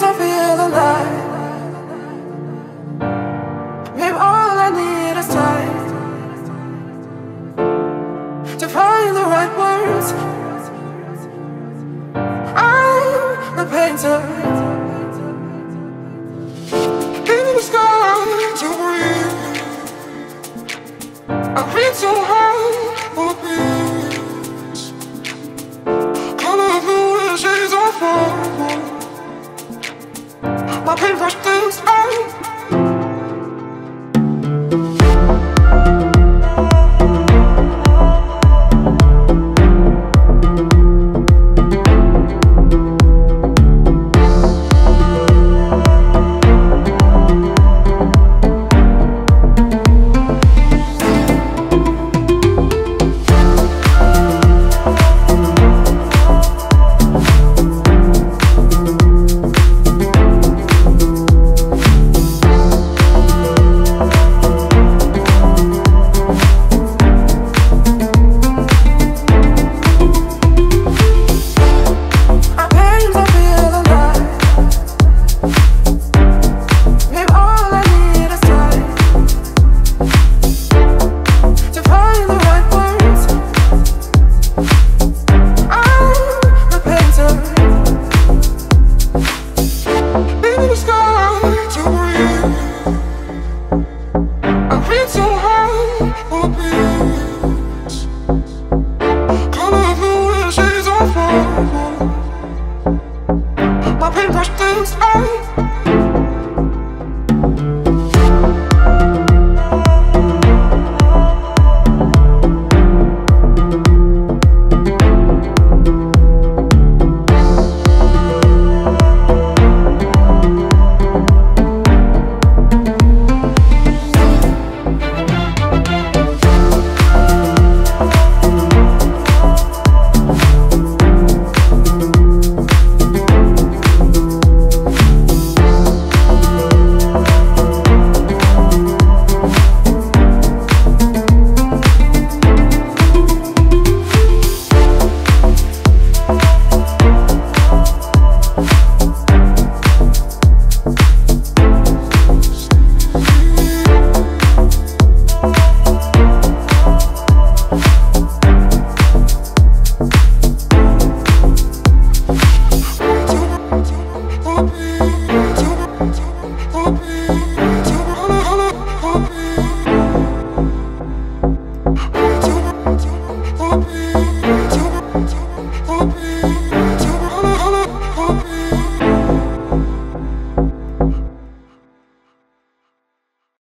time I feel alive. Maybe all I need is time to find the right words. I'm the painter. My paintbrush thinks I